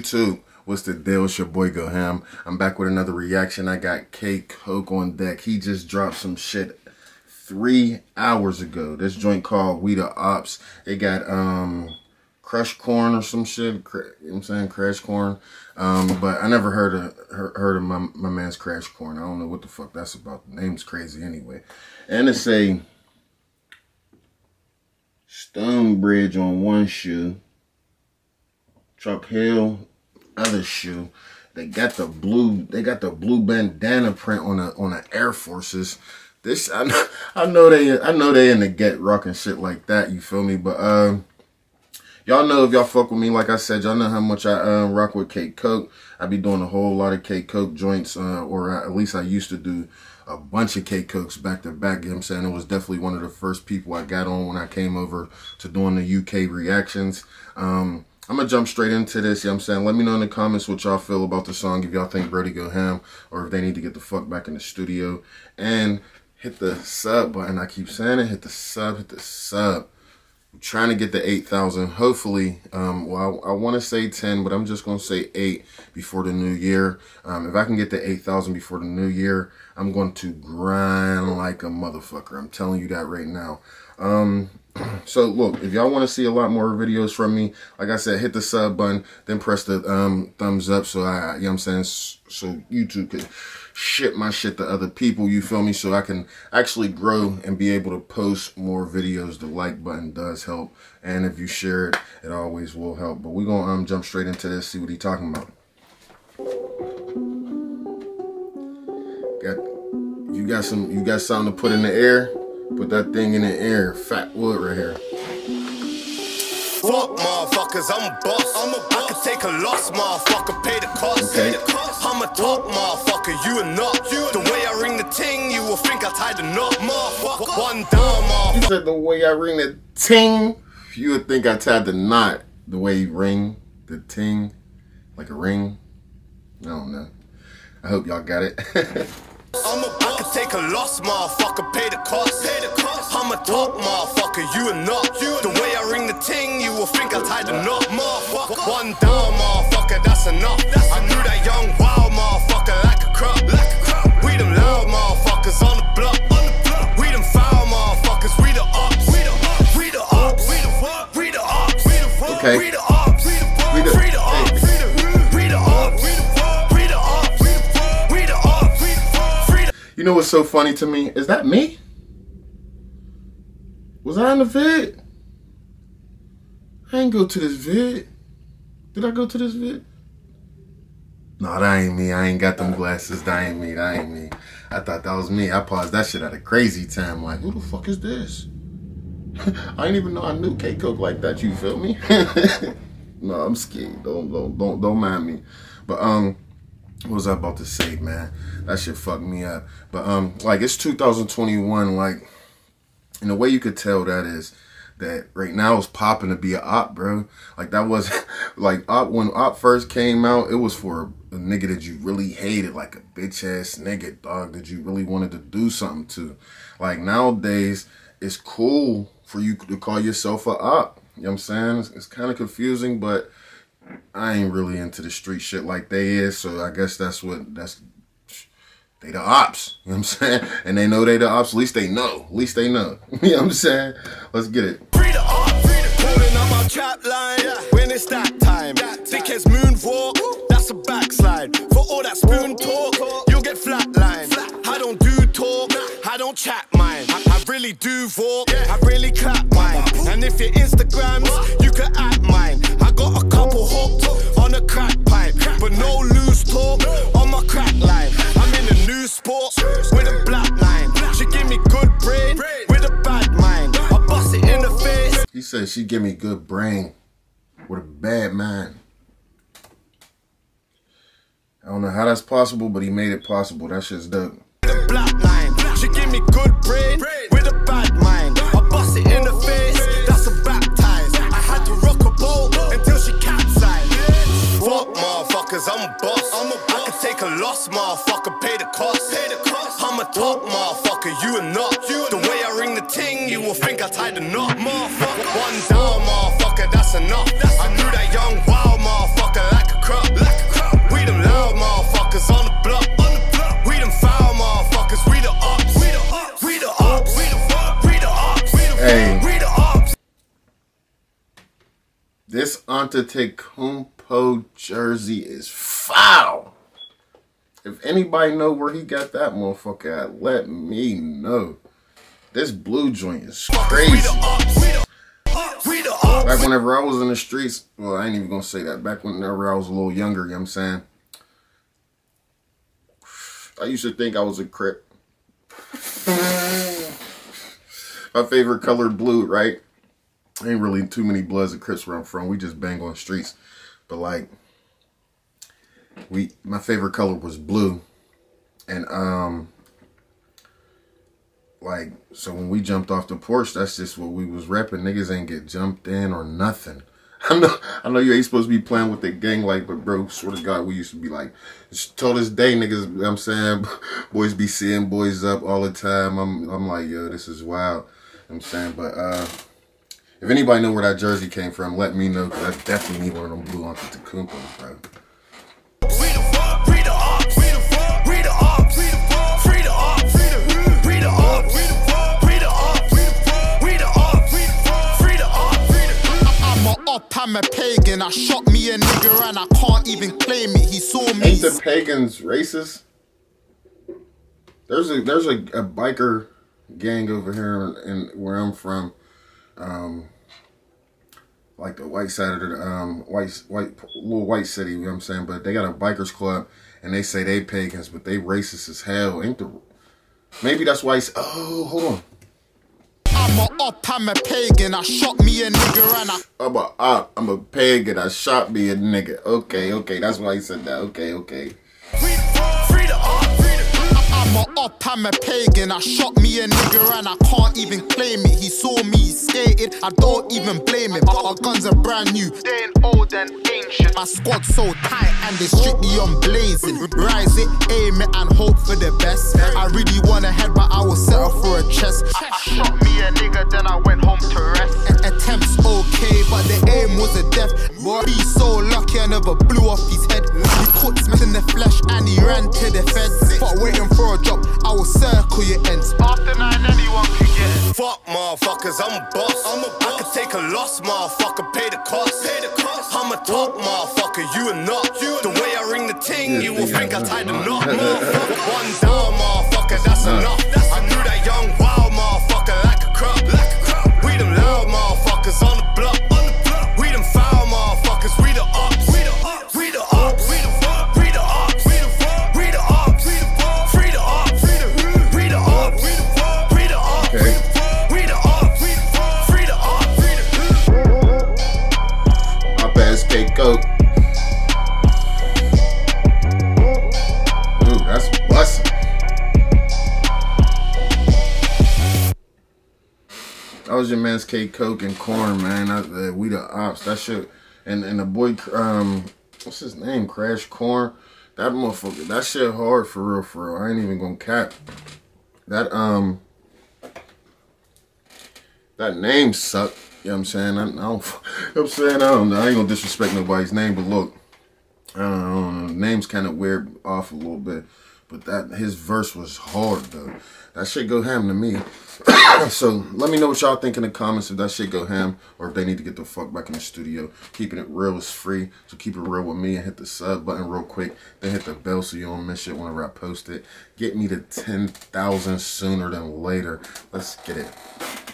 YouTube? What's the deal? It's your boy GoHamm. I'm back with another reaction. I got K Koke on deck. He just dropped some shit three hours ago. This joint called We the Ops. It got um crush corn or some shit. You know I'm saying Krash Corn. Um, but I never heard of heard of my, my man's Krash Corn. I don't know what the fuck that's about. The name's crazy anyway. And it's a stone bridge on one shoe. Chuck Hill other shoe. They got the blue. They got the blue bandana print on the on the Air Forces. This I know. I know they. I know they in the get rocking shit like that. You feel me? But um. Y'all know if y'all fuck with me, like I said, y'all know how much I uh, rock with K Koke. I be doing a whole lot of K Koke joints, uh, or at least I used to do a bunch of K Kokes back to back. You know I'm saying? It was definitely one of the first people I got on when I came over to doing the UK reactions. Um, I'm gonna jump straight into this, you know what I'm saying? Let me know in the comments what y'all feel about the song, if y'all think Brody go ham, or if they need to get the fuck back in the studio. And hit the sub button. I keep saying it, hit the sub, hit the sub. I'm trying to get the 8,000. Hopefully, um, well, I, I want to say 10, but I'm just going to say 8 before the new year. Um, if I can get the 8,000 before the new year, I'm going to grind like a motherfucker. I'm telling you that right now. Um, so look, if y'all want to see a lot more videos from me, like I said, hit the sub button, then press the um, thumbs up so I, you know I'm saying, so YouTube could ship my shit to other people, you feel me? So I can actually grow and be able to post more videos. The like button does help. And if you share it, it always will help. But we're going to um, jump straight into this, see what he talking about. Got, you got some, you got something to put in the air? Put that thing in the air. Fat wood right here. Fuck motherfuckers, I'm a boss. I'm a boss. I can take a loss, motherfucker, pay the cost. Okay. I'm a top motherfucker, you are not. You the way I ring the ting, you will think I tied the knot, motherfucker. One down, motherfucker. You said the way I ring the ting, you would think I tied the knot. The way you ring the ting, like a ring. I don't know. I hope y'all got it. I'm a I can take a loss, motherfucker, pay the cost. Pay the cost. I'm a top motherfucker, you are not. You the way I ring the ting, you will think I tied the knot, motherfucker. One down, motherfucker, that's enough. You know what's so funny to me? Is that me? Was I in the vid? I ain't go to this vid. Did I go to this vid? No, that ain't me. I ain't got them glasses. That ain't me. That ain't me. I thought that was me. I paused that shit at a crazy time. Like, who the fuck is this? I didn't even know I knew K Koke like that. You feel me? no, I'm scared. Don't don't don't don't mind me. But um, what was I about to say, man? That shit fucked me up. But um, like it's 2021. Like, and the way you could tell that is that right now it's popping to be an op, bro. Like that was like op when op first came out, it was for a nigga that you really hated, like a bitch ass nigga, dog, that you really wanted to do something to. Like nowadays, it's cool for you to call yourself a op. You know what I'm saying? It's, it's kind of confusing, but I ain't really into the street shit like they is, so I guess that's what that's they the ops. You know what I'm saying? And they know they the ops. At least they know. At least they know. you know what I'm saying? Let's get it. Free the ops. Calling on my trap line when it's that time. That's a backslide. For all that spoon talk, you'll get flatlined. I don't do talk, I don't chat mine. I, I really do walk, I really clap mine. And if your Instagrams, you can she give me good brain with a bad mind. I don't know how that's possible, but he made it possible. That shit's dope. the black line. She give me good brain with a bad mind. I bust it in the face, that's a baptize. I had to rock a boat until she capsized. Fuck motherfuckers, I'm a boss. I'm a boss. I can take a loss, motherfucker, pay the cost. Pay the cost. I'm a top motherfucker, you are not. You the way I ring the ting, you will think I tied knot. Motherfucker, one down, motherfucker, that's enough. That's I that young wild motherfucker like a crop. Like a crop. We them loud motherfuckers on the block. Hey. This Antetokounmpo jersey is foul. If anybody know where he got that motherfucker at, let me know. This blue joint is crazy. Back whenever I was in the streets, well, I ain't even gonna say that. Back whenever I was a little younger, you know what I'm saying? I used to think I was a crip. My favorite color blue, right? Ain't really too many Bloods and Crips where I'm from. We just bang on streets. But like, we my favorite color was blue. And um like so when we jumped off the porch, that's just what we was repping. Niggas ain't get jumped in or nothing. I know I know you ain't supposed to be playing with the gang like, but bro, swear to God, we used to be like till this day, niggas, I'm saying, boys be seeing boys up all the time. I'm I'm like, yo, this is wild. I'm saying, but uh if anybody know where that jersey came from, let me know, because I definitely need one of them blue Antetokounmpos, bro. A pagan. I shot me a nigga and I can't even claim it. He saw me. Ain't the pagans racist? There's a there's a, a biker gang over here in where I'm from. Um, like the white side of the um white white little white city, you know what I'm saying? But they got a bikers club and they say they pagans, but they racist as hell. Ain't the maybe that's why he's oh hold on. I'm a up, I'm a pagan. I shot me a nigga and I I'm a op, I'm a pagan, I shot me a nigga. Okay, okay, that's why he said that. Okay, okay. I'm a up, I'm a pagan. I shot me a nigga and I can't even claim it. He saw me skated, I don't even blame him. Our guns are brand new, they ain't old and ancient. My squad so tight and they strictly on blazing. Rise it, aim it, and hope for the best. I really wanna head, but I was settle for a chest. I, I shot me a nigga, then I went home to rest. A- attempts okay, but the aim was a death. Boy, be so lucky I never blew off his head. He caught Smith in the flesh and he ran to the feds. But waiting for a drop, I will circle your ends. After nine, anyone can get it. Fuck motherfuckers, I'm a boss. I'm a boss. I could take a loss, motherfucker, pay the cost. Pay the cost. I'm a top motherfucker, you are not. You the way I ring the ting, you will think I tied the knot. One down, motherfucker, that's enough. That's I knew that young was your man's K Koke and corn, man. That, uh, we the ops. That shit. And and the boy, um, what's his name? Krash Corn. That motherfucker. That shit hard for real, for real. I ain't even gonna cap. That um. That name suck. You know what I'm saying? I, I don't, I'm saying? I don't. I ain't gonna disrespect nobody's name, but look, I. I. Name's kind of weird off a little bit, but that his verse was hard though. That shit go ham to me. so let me know what y'all think in the comments if that shit go ham or if they need to get the fuck back in the studio. Keeping it real is free, so keep it real with me and hit the sub button real quick. Then hit the bell so you don't miss it whenever I post it. Get me to 10,000 sooner than later. Let's get it.